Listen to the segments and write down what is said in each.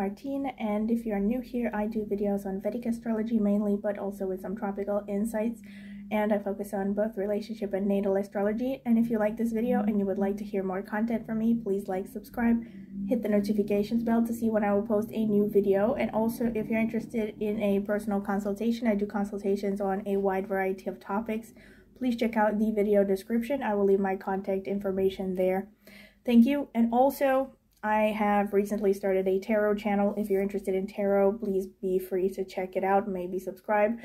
Martine and if you're new here, I do videos on Vedic astrology mainly, but also with some tropical insights and I focus on both relationship and natal astrology. And if you like this video and you would like to hear more content from me, please like, subscribe, hit the notifications bell to see when I will post a new video. And also, if you're interested in a personal consultation, I do consultations on a wide variety of topics. Please check out the video description. I will leave my contact information there. Thank you. And also, I have recently started a tarot channel. If you're interested in tarot, please be free to check it out, maybe subscribe.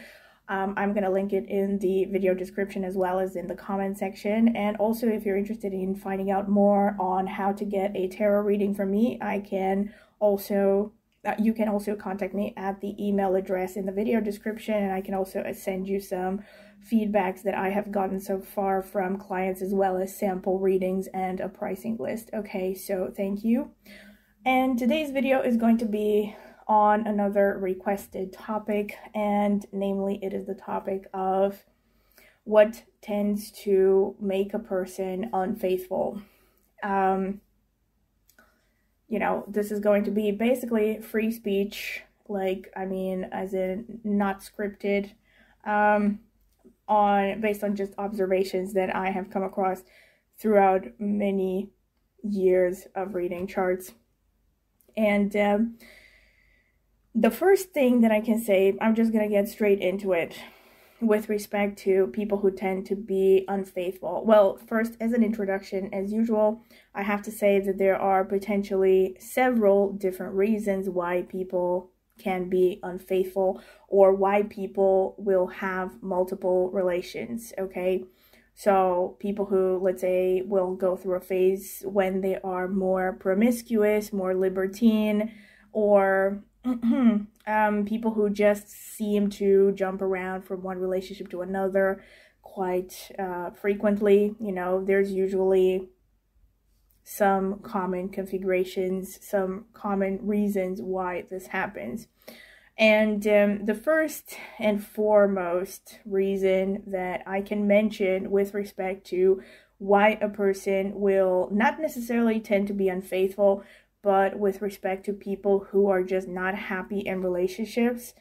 Um, I'm going to link it in the video description as well as in the comment section. And also, if you're interested in finding out more on how to get a tarot reading from me, I can also, uh, you can also contact me at the email address in the video description. And I can also send you some feedbacks that I have gotten so far from clients as well as sample readings and a pricing list. Okay, so thank you. And today's video is going to be on another requested topic, and namely, it is the topic of what tends to make a person unfaithful. Um, you know, this is going to be basically free speech, like, I mean, as in not scripted, um, on based on just observations that I have come across throughout many years of reading charts. And um, the first thing that I can say, I'm just going to get straight into it with respect to people who tend to be unfaithful. Well, first, as an introduction, as usual, I have to say that there are potentially several different reasons why people can be unfaithful or why people will have multiple relations, okay? So, people who, let's say, will go through a phase when they are more promiscuous, more libertine, or um, people who just seem to jump around from one relationship to another quite uh, frequently. You know, there's usually some common configurations, some common reasons why this happens. And um, the first and foremost reason that I can mention with respect to why a person will not necessarily tend to be unfaithful, but with respect to people who are just not happy in relationships,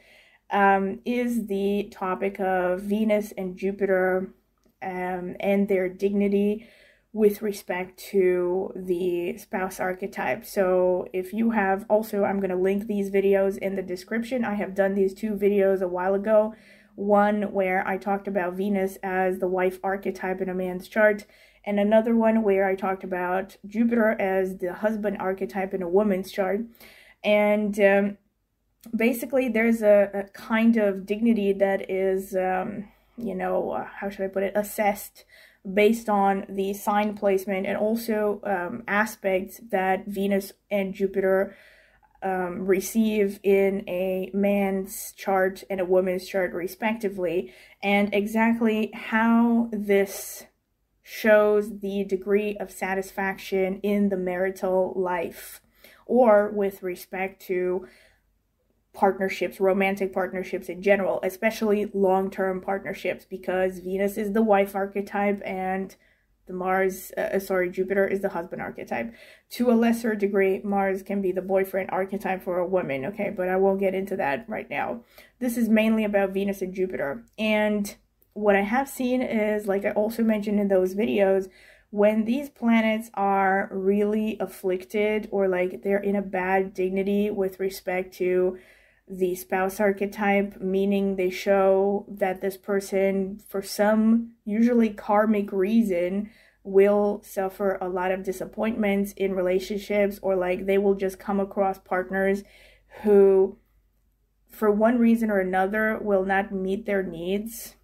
um, is the topic of Venus and Jupiter um, and their dignity with respect to the spouse archetype. So if you have also, I'm going to link these videos in the description. I have done these two videos a while ago. One where I talked about Venus as the wife archetype in a man's chart and another one where I talked about Jupiter as the husband archetype in a woman's chart. And um, basically, there's a, a, kind of dignity that is, um, you know, uh, how should I put it, assessed based on the sign placement and also um, aspects that Venus and Jupiter um, receive in a man's chart and a woman's chart, respectively, and exactly how this shows the degree of satisfaction in the marital life or with respect to partnerships, romantic partnerships in general, especially long term partnerships, because Venus is the wife archetype and the Mars, uh, uh, sorry, Jupiter is the husband archetype. To a lesser degree, Mars can be the boyfriend archetype for a woman, okay, but I won't get into that right now. This is mainly about Venus and Jupiter. And what I have seen is, like I also mentioned in those videos, when these planets are really afflicted or like they're in a bad dignity with respect to the spouse archetype, meaning they show that this person, for some usually karmic reason, will suffer a lot of disappointments in relationships or like they will just come across partners who, for one reason or another, will not meet their needs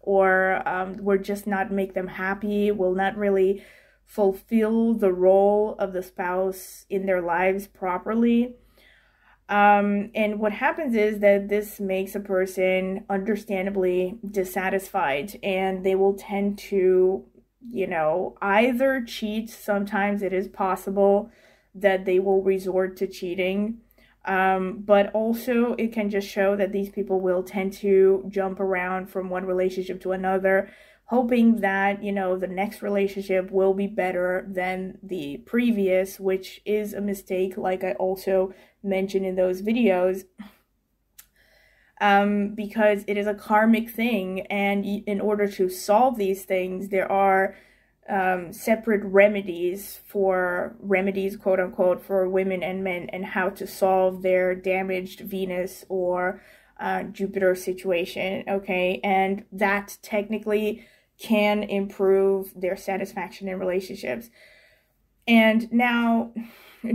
or um, will just not make them happy, will not really fulfill the role of the spouse in their lives properly. Um, and what happens is that this makes a person understandably dissatisfied and they will tend to, you know, either cheat, sometimes it is possible that they will resort to cheating um, but also, it can just show that these people will tend to jump around from one relationship to another hoping that, you know, the next relationship will be better than the previous, which is a mistake, like I also mentioned in those videos. Um, because it is a karmic thing, and in order to solve these things, there are um, separate remedies for remedies, quote unquote, for women and men, and how to solve their damaged Venus or uh, Jupiter situation. Okay, and that technically can improve their satisfaction in relationships. And now,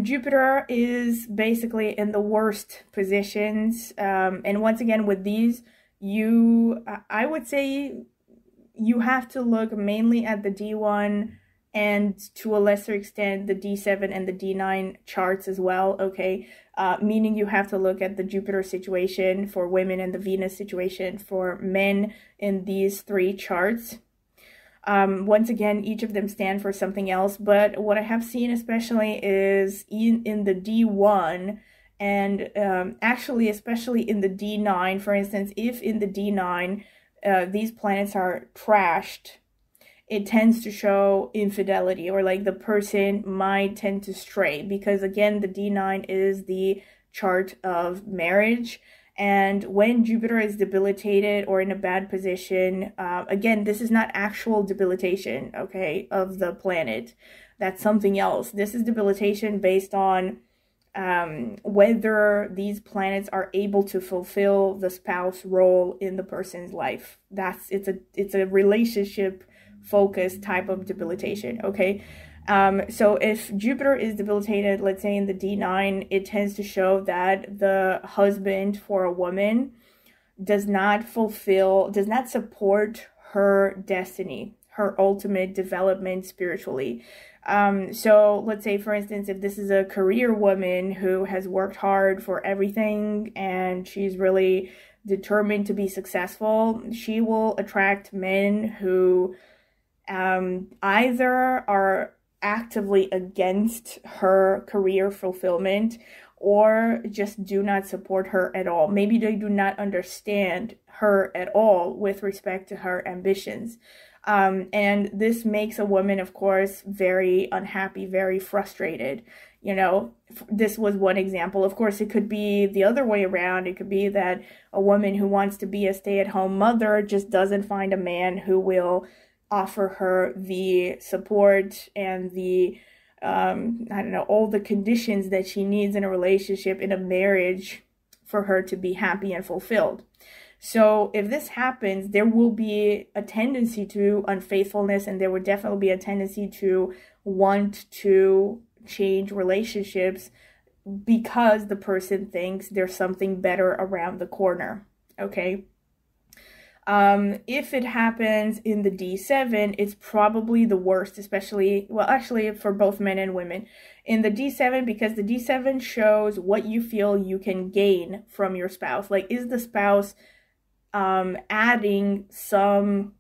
Jupiter is basically in the worst positions. Um, and once again, with these, you, I would say you have to look mainly at the D1 and to a lesser extent the D7 and the D9 charts as well, okay? Uh, meaning you have to look at the Jupiter situation for women and the Venus situation for men in these three charts. Um, once again, each of them stand for something else, but what I have seen especially is in, in the D1 and um, actually especially in the D9, for instance, if in the D9 uh, these planets are trashed, it tends to show infidelity or like the person might tend to stray because again the D9 is the chart of marriage and when Jupiter is debilitated or in a bad position uh, again this is not actual debilitation okay of the planet that's something else this is debilitation based on um, whether these planets are able to fulfill the spouse role in the person's life. That's it's a it's a relationship focused type of debilitation. Okay. Um, so if Jupiter is debilitated, let's say in the D9, it tends to show that the husband for a woman does not fulfill, does not support her destiny, her ultimate development spiritually. Um, so let's say, for instance, if this is a career woman who has worked hard for everything and she's really determined to be successful, she will attract men who um, either are actively against her career fulfillment or just do not support her at all. Maybe they do not understand her at all with respect to her ambitions. Um, and this makes a woman, of course, very unhappy, very frustrated. You know, this was one example. Of course, it could be the other way around. It could be that a woman who wants to be a stay at home mother just doesn't find a man who will offer her the support and the um, I don't know, all the conditions that she needs in a relationship, in a marriage, for her to be happy and fulfilled. So if this happens, there will be a tendency to unfaithfulness and there would definitely be a tendency to want to change relationships because the person thinks there's something better around the corner. Okay. Um, if it happens in the D7, it's probably the worst, especially, well, actually for both men and women. In the D7, because the D7 shows what you feel you can gain from your spouse. Like, is the spouse um, adding some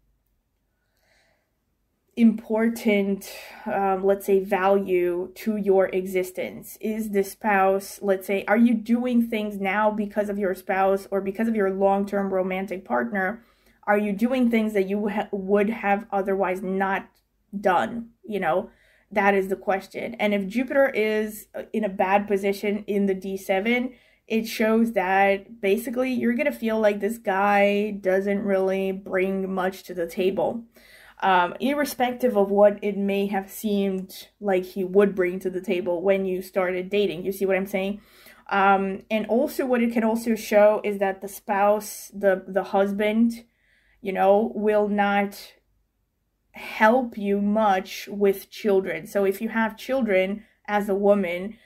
important, um, let's say, value to your existence? Is the spouse, let's say, are you doing things now because of your spouse or because of your long term romantic partner? Are you doing things that you ha- would have otherwise not done? You know, that is the question. And if Jupiter is in a bad position in the D7, it shows that basically you're gonna feel like this guy doesn't really bring much to the table. Um, irrespective of what it may have seemed like he would bring to the table when you started dating. You see what I'm saying? Um, and also what it can also show is that the spouse, the the husband, you know, will not help you much with children. So if you have children as a woman,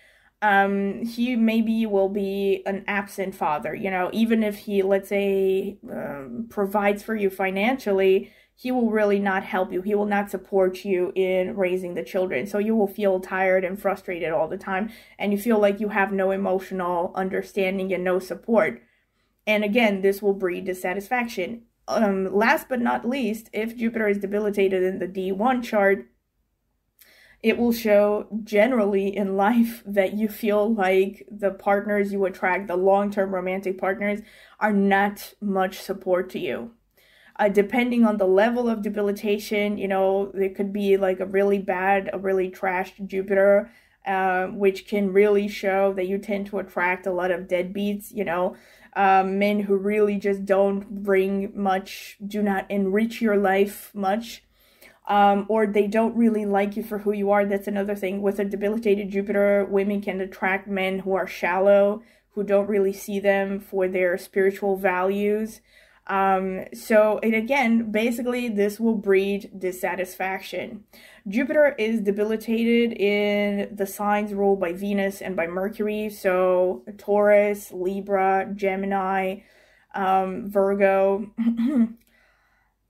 um, he maybe will be an absent father. You know, even if he, let's say, um, provides for you financially, he will really not help you. He will not support you in raising the children. So you will feel tired and frustrated all the time, and you feel like you have no emotional understanding and no support. And again, this will breed dissatisfaction. Um, last but not least, if Jupiter is debilitated in the D1 chart, it will show generally in life that you feel like the partners you attract, the long term romantic partners, are not much support to you. Uh, depending on the level of debilitation, you know, there could be like a really bad, a really trashed Jupiter, uh, which can really show that you tend to attract a lot of deadbeats, you know, um, men who really just don't bring much, do not enrich your life much um, or they don't really like you for who you are. That's another thing. With a debilitated Jupiter, women can attract men who are shallow, who don't really see them for their spiritual values. Um, so, and again, basically, this will breed dissatisfaction. Jupiter is debilitated in the signs ruled by Venus and by Mercury. So, Taurus, Libra, Gemini, um, Virgo.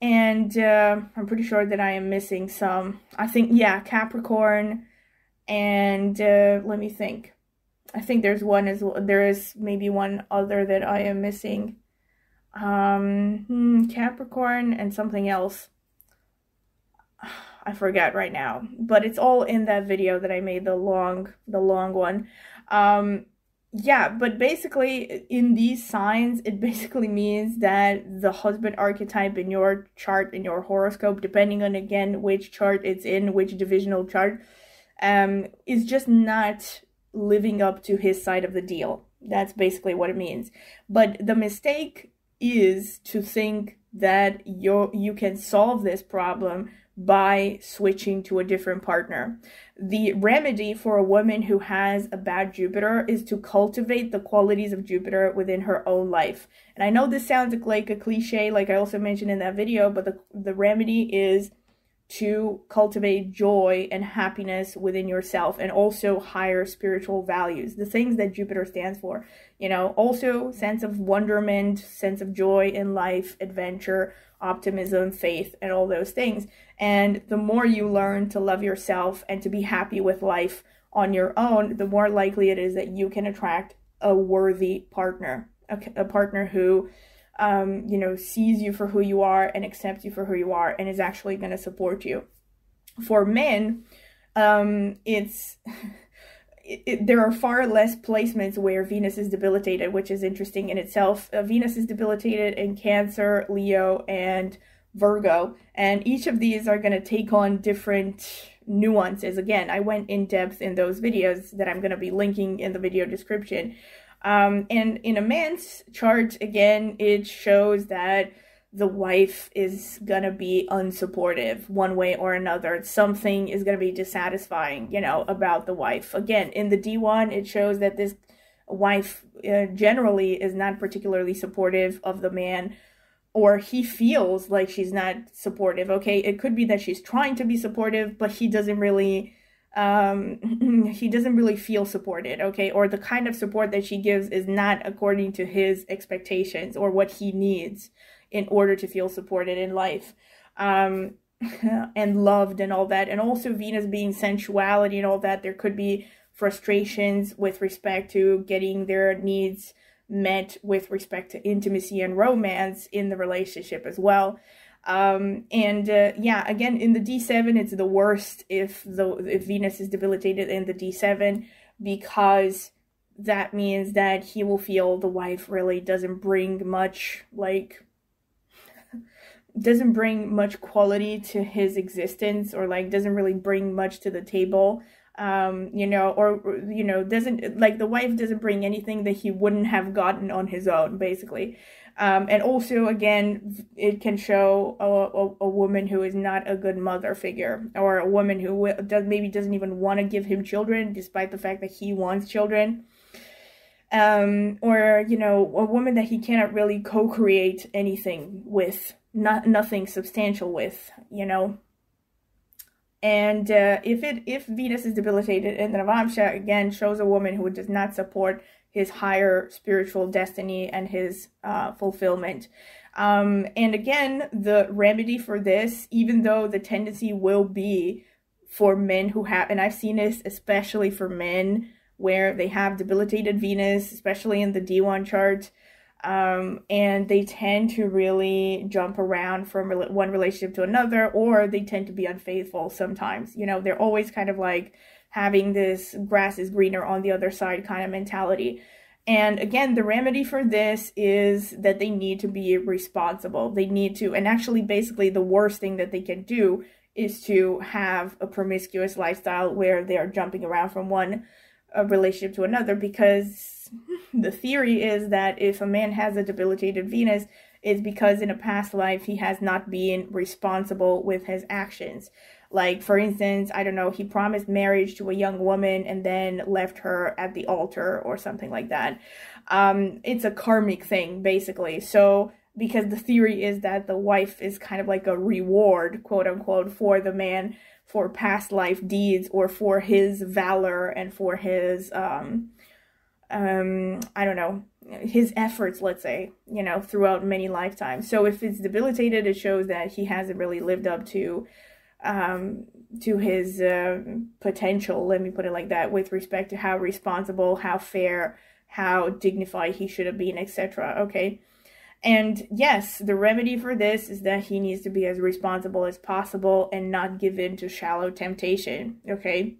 and uh, I'm pretty sure that I am missing some. I think, yeah, Capricorn, and uh, let me think. I think there's one as well. There is maybe one other that I am missing. Um, hmm, Capricorn and something else. I forget right now, but it's all in that video that I made the long, the long one. Um, yeah, but basically, in these signs, it basically means that the husband archetype in your chart, in your horoscope, depending on again which chart it's in, which divisional chart, um, is just not living up to his side of the deal. That's basically what it means. But the mistake is to think that you you can solve this problem by switching to a different partner. The remedy for a woman who has a bad Jupiter is to cultivate the qualities of Jupiter within her own life. And I know this sounds like a cliche, like I also mentioned in that video, but the, the remedy is to cultivate joy and happiness within yourself and also higher spiritual values the things that jupiter stands for you know also sense of wonderment sense of joy in life adventure optimism faith and all those things. And the more you learn to love yourself and to be happy with life on your own the more likely it is that you can attract a worthy partner a, a partner who um, you know, sees you for who you are and accepts you for who you are and is actually going to support you. For men, um, it's it, it, there are far less placements where Venus is debilitated, which is interesting in itself. Uh, Venus is debilitated in Cancer, Leo, and Virgo, and each of these are going to take on different nuances. Again, I went in depth in those videos that I'm going to be linking in the video description. Um, and in a man's chart, again, it shows that the wife is gonna be unsupportive one way or another. Something is gonna be dissatisfying, you know, about the wife. Again, in the D1, it shows that this wife uh, generally is not particularly supportive of the man or he feels like she's not supportive okay it could be that she's trying to be supportive but he doesn't really um, he doesn't really feel supported, okay? Or the kind of support that she gives is not according to his expectations or what he needs in order to feel supported in life. Um, and loved and all that. And also Venus being sensuality and all that, there could be frustrations with respect to getting their needs met with respect to intimacy and romance in the relationship as well. Um, and uh, yeah, again, in the D7, it's the worst if the if Venus is debilitated in the D7 because that means that he will feel the wife really doesn't bring much like doesn't bring much quality to his existence or like doesn't really bring much to the table. Um you know or you know doesn't like the wife doesn't bring anything that he wouldn't have gotten on his own basically um, and also, again, it can show a, a, a, woman who is not a good mother figure, or a woman who does maybe doesn't even want to give him children, despite the fact that he wants children. Um, or you know, a woman that he cannot really co-create anything with, not nothing substantial with, you know. And uh, if it if Venus is debilitated, and then Navamsha again shows a woman who does not support his higher spiritual destiny and his uh, fulfillment. Um, and again, the remedy for this, even though the tendency will be for men who have, and I've seen this especially for men where they have debilitated Venus, especially in the D1 chart, um, and they tend to really jump around from one relationship to another, or they tend to be unfaithful sometimes. You know, they're always kind of like, having this grass is greener on the other side kind of mentality. And again, the remedy for this is that they need to be responsible. They need to, and actually, basically, the worst thing that they can do is to have a promiscuous lifestyle where they are jumping around from one uh, relationship to another because the theory is that if a man has a debilitated Venus, it's because in a past life he has not been responsible with his actions. Like, for instance, I don't know, he promised marriage to a young woman and then left her at the altar or something like that. Um, it's a karmic thing, basically. So, because the theory is that the wife is kind of like a reward, quote unquote, for the man for past life deeds or for his valor and for his, um, um, I don't know, his efforts, let's say, you know, throughout many lifetimes. So if it's debilitated, it shows that he hasn't really lived up to um, to his uh, potential, let me put it like that, with respect to how responsible, how fair, how dignified he should have been, etc. Okay. And yes, the remedy for this is that he needs to be as responsible as possible and not give in to shallow temptation. Okay.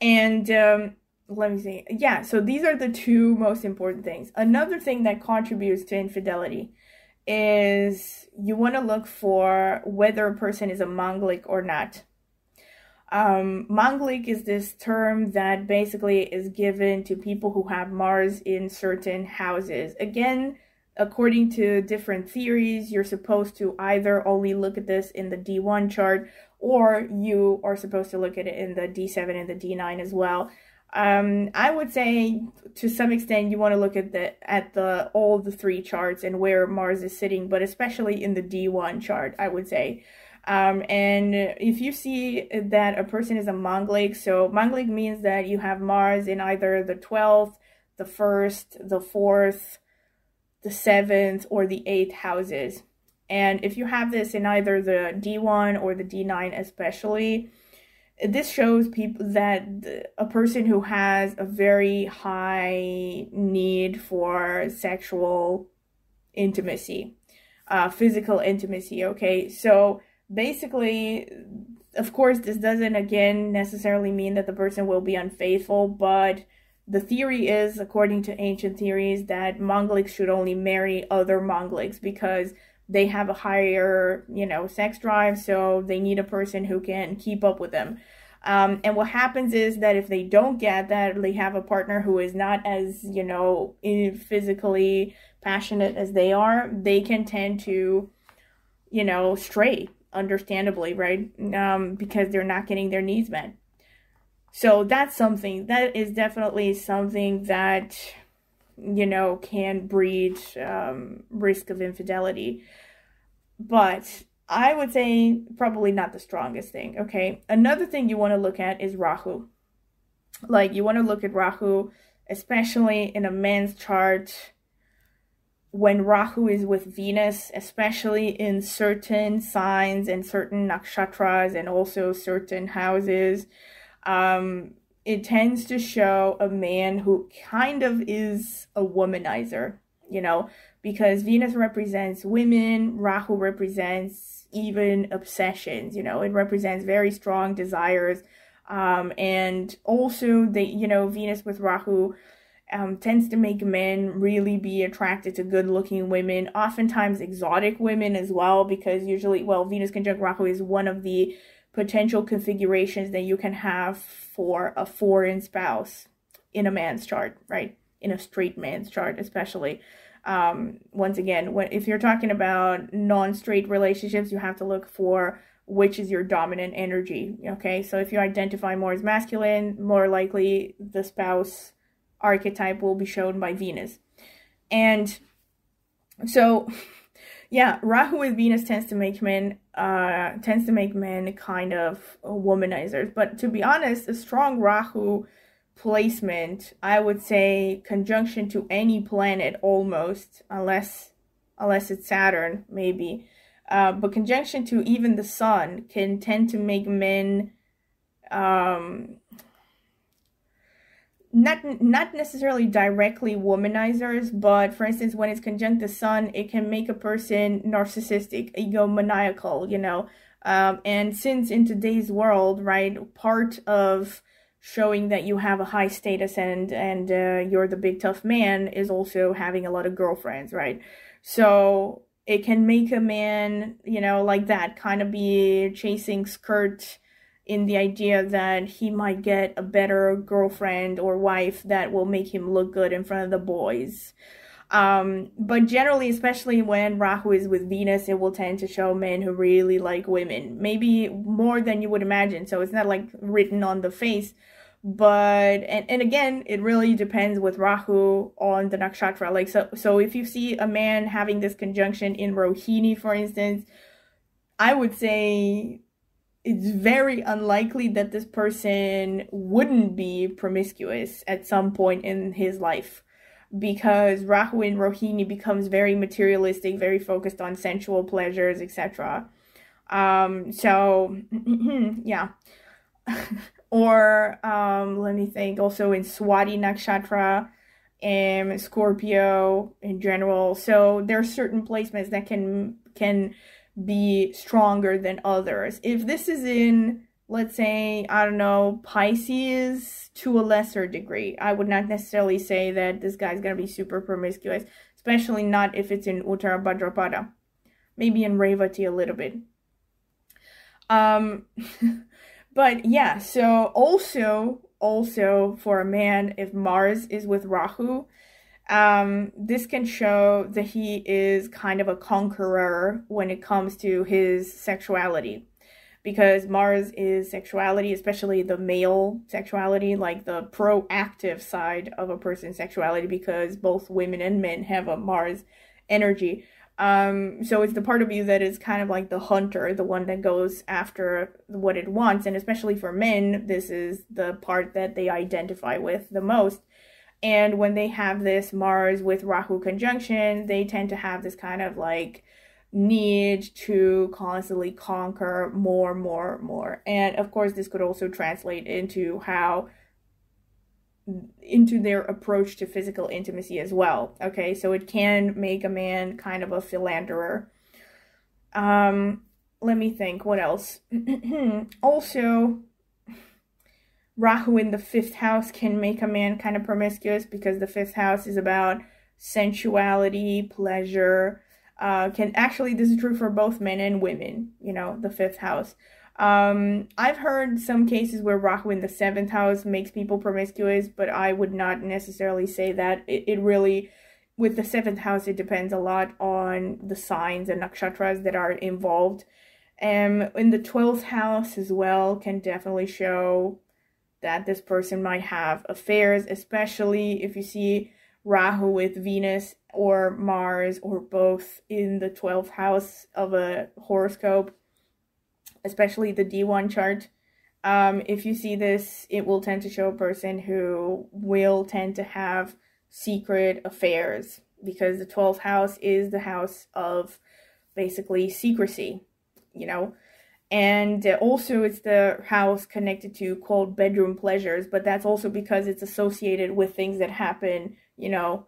And um, let me see. Yeah, so these are the two most important things. Another thing that contributes to infidelity is you want to look for whether a person is a Manglik or not. Um, Manglik is this term that basically is given to people who have Mars in certain houses. Again, according to different theories, you're supposed to either only look at this in the D1 chart or you are supposed to look at it in the D7 and the D9 as well. Um, I would say to some extent you want to look at the at the all the three charts and where Mars is sitting, but especially in the D1 chart, I would say. Um, and if you see that a person is a Manglik, so Manglik means that you have Mars in either the 12th, the 1st, the 4th, the 7th, or the 8th houses. And if you have this in either the D1 or the D9 especially, this shows people that a person who has a very high need for sexual intimacy, uh, physical intimacy. Okay, so basically, of course, this doesn't again necessarily mean that the person will be unfaithful, but the theory is, according to ancient theories, that Mangliks should only marry other Mangliks because they have a higher, you know, sex drive, so they need a person who can keep up with them. Um, and what happens is that if they don't get that, they have a partner who is not as, you know, physically passionate as they are, they can tend to, you know, stray, understandably, right? Um, because they're not getting their needs met. So that's something, that is definitely something that, you know, can breed um, risk of infidelity. But I would say probably not the strongest thing, okay? Another thing you want to look at is Rahu. Like, you want to look at Rahu, especially in a man's chart when Rahu is with Venus, especially in certain signs and certain nakshatras and also certain houses. Um, it tends to show a man who kind of is a womanizer, you know, because Venus represents women, Rahu represents even obsessions you know it represents very strong desires um, and also the you know venus with rahu um, tends to make men really be attracted to good looking women oftentimes exotic women as well because usually well venus conjunct rahu is one of the potential configurations that you can have for a foreign spouse in a man's chart right in a straight man's chart especially um, once again, when if you're talking about non-straight relationships, you have to look for which is your dominant energy. Okay, so if you identify more as masculine, more likely the spouse archetype will be shown by Venus. And so, yeah, Rahu with Venus tends to make men uh tends to make men kind of womanizers. But to be honest, a strong Rahu placement, I would say conjunction to any planet almost, unless unless it's Saturn, maybe. Uh, but conjunction to even the sun can tend to make men um, not not necessarily directly womanizers, but for instance, when it's conjunct the sun, it can make a person narcissistic, egomaniacal, you know. Um, and since in today's world, right, part of showing that you have a high status and and uh, you're the big tough man is also having a lot of girlfriends, right? So it can make a man, you know, like that kind of be chasing skirt in the idea that he might get a better girlfriend or wife that will make him look good in front of the boys. Um, but generally, especially when Rahu is with Venus, it will tend to show men who really like women, maybe more than you would imagine. So it's not like written on the face, but and, and again, it really depends with Rahu on the nakshatra. Like so, so if you see a man having this conjunction in Rohini, for instance, I would say it's very unlikely that this person wouldn't be promiscuous at some point in his life because Rahu in Rohini becomes very materialistic, very focused on sensual pleasures, etc. Um, so, yeah. or, um, let me think, also in Swati Nakshatra, and Scorpio in general. So there are certain placements that can can be stronger than others. If this is in let's say, I don't know, Pisces to a lesser degree. I would not necessarily say that this guy's gonna be super promiscuous, especially not if it's in Uttara Bhadrapada. Maybe in Revati a little bit. Um, but yeah, so also, also for a man, if Mars is with Rahu, um, this can show that he is kind of a conqueror when it comes to his sexuality because Mars is sexuality, especially the male sexuality, like the proactive side of a person's sexuality, because both women and men have a Mars energy. Um, so it's the part of you that is kind of like the hunter, the one that goes after what it wants. And especially for men, this is the part that they identify with the most. And when they have this Mars with Rahu conjunction, they tend to have this kind of like need to constantly conquer more, more, more. And of course, this could also translate into how into their approach to physical intimacy as well. Okay, so it can make a man kind of a philanderer. Um, let me think, what else? also, Rahu in the fifth house can make a man kind of promiscuous because the fifth house is about sensuality, pleasure, uh, can actually this is true for both men and women you know the fifth house. Um, i've heard some cases where rahu in the seventh house makes people promiscuous but i would not necessarily say that. It, it really with the seventh house it depends a lot on the signs and nakshatras that are involved. Um in the 12th house as well can definitely show that this person might have affairs especially if you see Rahu with Venus or Mars or both in the 12th house of a horoscope, especially the D1 chart. Um, if you see this, it will tend to show a person who will tend to have secret affairs because the 12th house is the house of basically secrecy, you know. And also, it's the house connected to called bedroom pleasures, but that's also because it's associated with things that happen you know,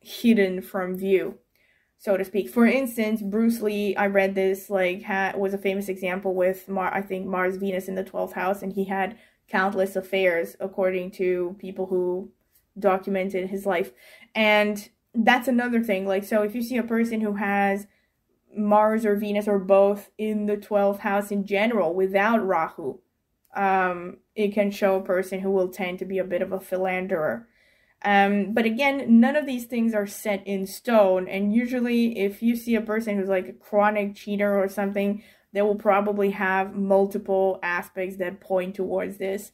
hidden from view, so to speak. For instance, Bruce Lee, I read this, like, had, was a famous example with, Mar- I think, Mars Venus in the 12th house, and he had countless affairs, according to people who documented his life. And that's another thing. Like, so if you see a person who has Mars or Venus or both in the 12th house in general without Rahu, um, it can show a person who will tend to be a bit of a philanderer. Um, but again, none of these things are set in stone. And usually, if you see a person who's like a chronic cheater or something, they will probably have multiple aspects that point towards this.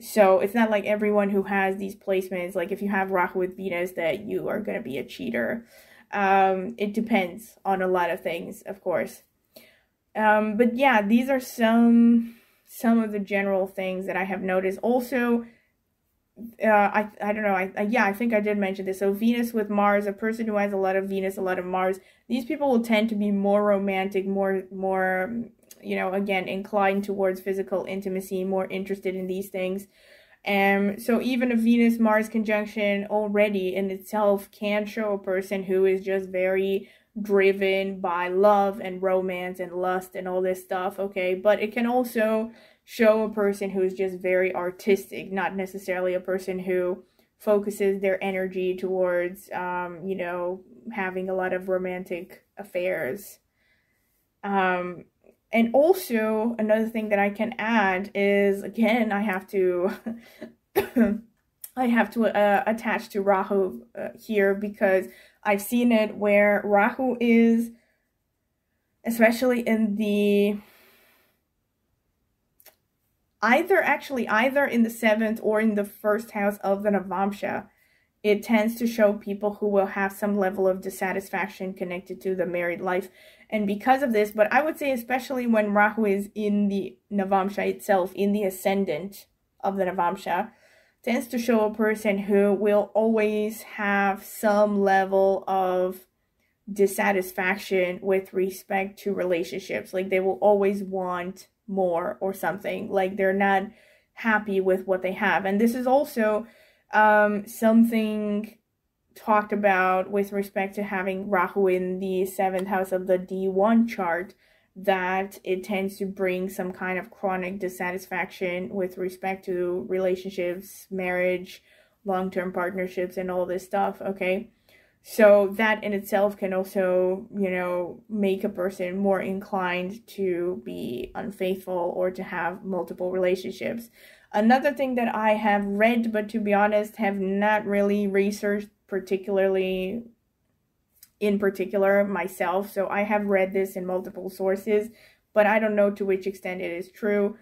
So it's not like everyone who has these placements, like if you have Rahu with Venus, that you are going to be a cheater. Um, it depends on a lot of things, of course. Um, but yeah, these are some some of the general things that I have noticed. Also, uh, I I don't know. I, I, yeah, I think I did mention this. So Venus with Mars, a person who has a lot of Venus, a lot of Mars, these people will tend to be more romantic, more more you know, again, inclined towards physical intimacy, more interested in these things. Um, so even a Venus Mars conjunction already in itself can show a person who is just very driven by love and romance and lust and all this stuff, okay? But it can also show a person who's just very artistic, not necessarily a person who focuses their energy towards, um, you know, having a lot of romantic affairs. Um, and also, another thing that I can add is again, I have to. I have to uh, attach to Rahu uh, here because I've seen it where Rahu is, especially in the either actually either in the seventh or in the first house of the Navamsha, it tends to show people who will have some level of dissatisfaction connected to the married life. And because of this, but I would say especially when Rahu is in the Navamsha itself, in the ascendant of the Navamsha, tends to show a person who will always have some level of dissatisfaction with respect to relationships. Like they will always want more or something. Like they're not happy with what they have. And this is also um, something talked about with respect to having Rahu in the seventh house of the D1 chart that it tends to bring some kind of chronic dissatisfaction with respect to relationships, marriage, long term partnerships, and all this stuff. Okay. So that in itself can also, you know, make a person more inclined to be unfaithful or to have multiple relationships. Another thing that I have read, but to be honest, have not really researched particularly in particular myself. So I have read this in multiple sources, but I don't know to which extent it is true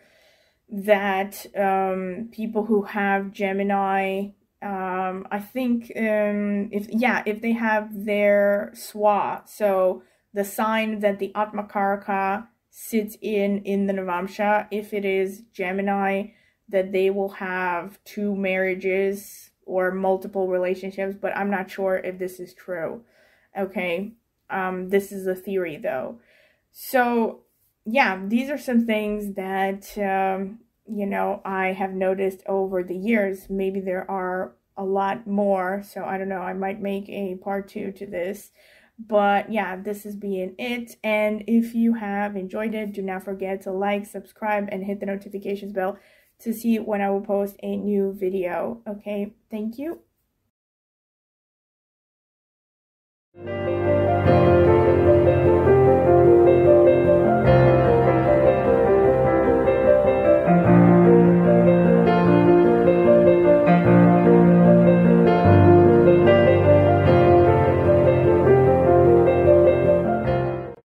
that um, people who have Gemini, um, I think, um, if yeah, if they have their swa, so the sign that the Atmakaraka sits in in the Navamsha, if it is Gemini, that they will have two marriages or multiple relationships, but I'm not sure if this is true. Okay. Um, this is a theory though. So, yeah, these are some things that, um, you know, I have noticed over the years. Maybe there are a lot more. So, I don't know. I might make a part two to this. But yeah, this is being it. And if you have enjoyed it, do not forget to like, subscribe, and hit the notifications bell to see when I will post a new video. Okay, thank you.